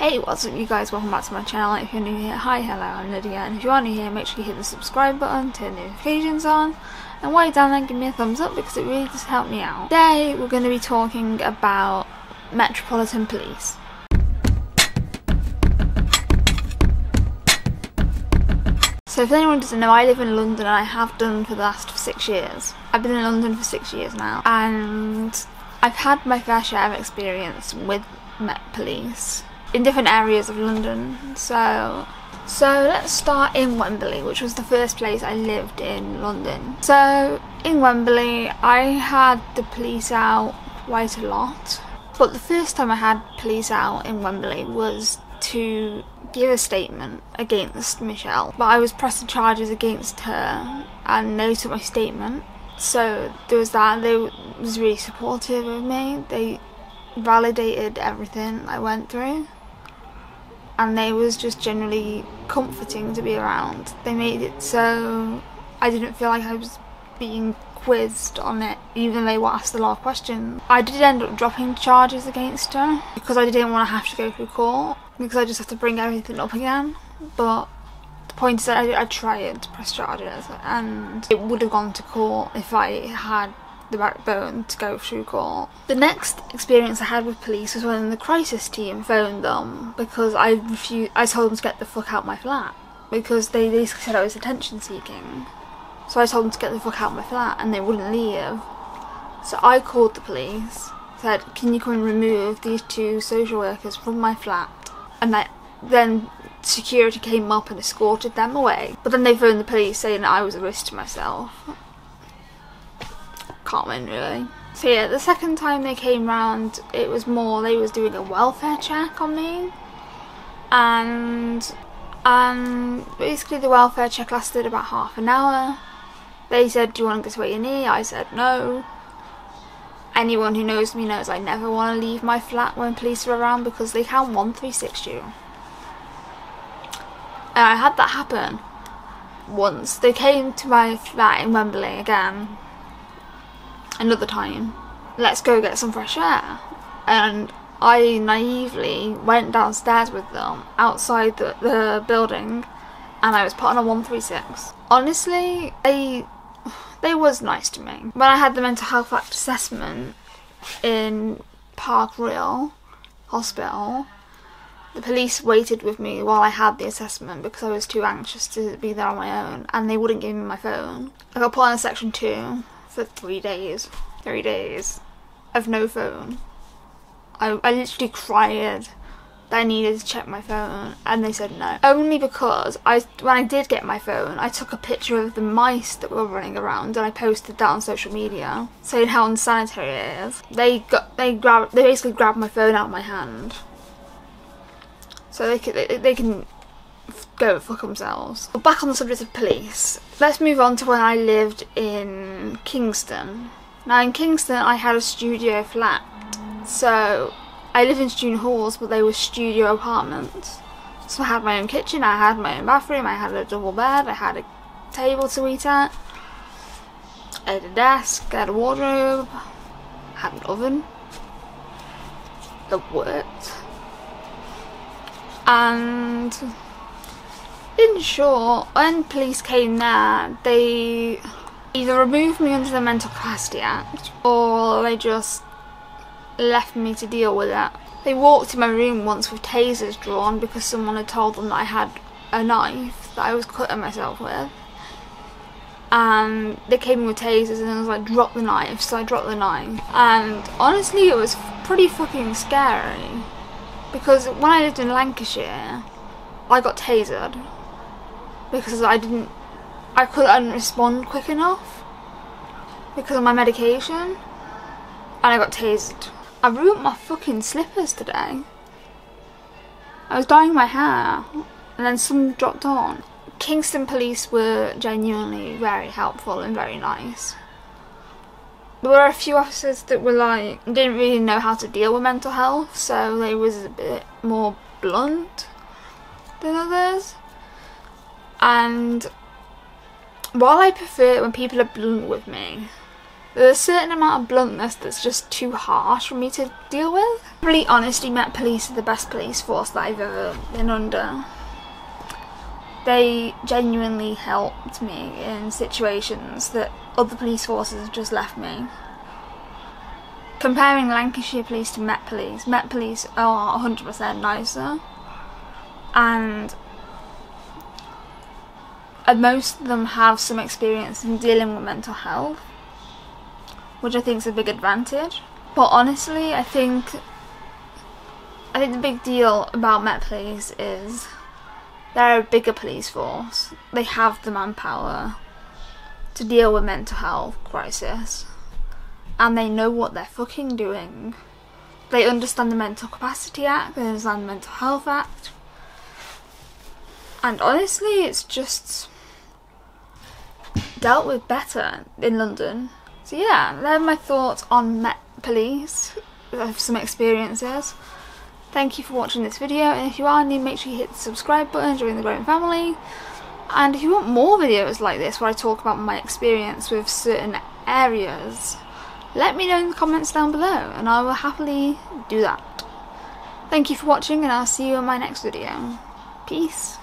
Hey, what's up you guys, welcome back to my channel. If you're new here, hi, hello, I'm Lydia, and if you are new here, make sure you hit the subscribe button, turn notifications on, and while you're down there, give me a thumbs up because it really does help me out. Today, we're going to be talking about Metropolitan Police. So if anyone doesn't know, I live in London and I have done for the last six years. I've been in London for six years now, and I've had my fair share of experience with Met Police in different areas of London. So, so let's start in Wembley, which was the first place I lived in London. So in Wembley, I had the police out quite a lot. But the first time I had police out in Wembley was to give a statement against Michelle. But I was pressing charges against her and they took my statement. So there was that. They was really supportive of me. They validated everything I went through and they was just generally comforting to be around. They made it so I didn't feel like I was being quizzed on it, even though they were asked a lot of questions. I did end up dropping charges against her because I didn't want to have to go through court because I just have to bring everything up again. But the point is that I, I tried to press charges and it would have gone to court if I had the backbone to go through court. The next experience I had with police was when the crisis team phoned them because I refused. I told them to get the fuck out my flat because they basically said I was attention seeking. So I told them to get the fuck out my flat and they wouldn't leave. So I called the police, said, "Can you come and remove these two social workers from my flat?" And that then security came up and escorted them away. But then they phoned the police saying I was a risk to myself common really. So yeah, the second time they came round, it was more they was doing a welfare check on me, and and basically the welfare check lasted about half an hour. They said, "Do you want to go to A&E?" I said no. Anyone who knows me knows I never want to leave my flat when police are around because they can 136 you. And I had that happen once. They came to my flat in Wembley again another time, let's go get some fresh air. And I naively went downstairs with them outside the, the building and I was put on a 136. Honestly, they they was nice to me. When I had the mental health act assessment in Park Royal Hospital, the police waited with me while I had the assessment because I was too anxious to be there on my own and they wouldn't give me my phone. I got put on a section 2 for three days. Three days of no phone. I, I literally cried that I needed to check my phone and they said no. Only because I when I did get my phone, I took a picture of the mice that were running around and I posted that on social media saying how unsanitary it is. They got they grabbed they basically grabbed my phone out of my hand. So they can they, they can go fuck themselves. But back on the subject of police, let's move on to when I lived in Kingston. Now in Kingston I had a studio flat, so I lived in student halls but they were studio apartments. So I had my own kitchen, I had my own bathroom, I had a double bed, I had a table to eat at, I had a desk, I had a wardrobe, I had an oven that worked. And in short, when police came there, they either removed me under the Mental Capacity Act or they just left me to deal with it. They walked in my room once with tasers drawn because someone had told them that I had a knife that I was cutting myself with. And they came in with tasers and I was like, drop the knife. So I dropped the knife. And honestly, it was pretty fucking scary. Because when I lived in Lancashire, I got tasered because I didn't, I couldn't respond quick enough because of my medication and I got tased. I ruined my fucking slippers today. I was dyeing my hair and then some dropped on. Kingston police were genuinely very helpful and very nice. There were a few officers that were like, didn't really know how to deal with mental health, so they was a bit more blunt than others. And while I prefer it when people are blunt with me, There's a certain amount of bluntness that's just too harsh for me to deal with. Really, honestly, Met Police are the best police force that I've ever been under. They genuinely helped me in situations that other police forces have just left me. Comparing Lancashire Police to Met Police, Met Police are 100% nicer. And Uh, most of them have some experience in dealing with mental health, which I think is a big advantage. But honestly, I think I think the big deal about Met Police is they're a bigger police force. They have the manpower to deal with mental health crisis, and they know what they're fucking doing. They understand the Mental Capacity Act, they understand the Mental Health Act, and honestly, it's just dealt with better in London. So yeah, they're my thoughts on Met Police. I have some experiences. Thank you for watching this video and if you are new make sure you hit the subscribe button, join the growing family. And if you want more videos like this where I talk about my experience with certain areas, let me know in the comments down below and I will happily do that. Thank you for watching and I'll see you in my next video. Peace.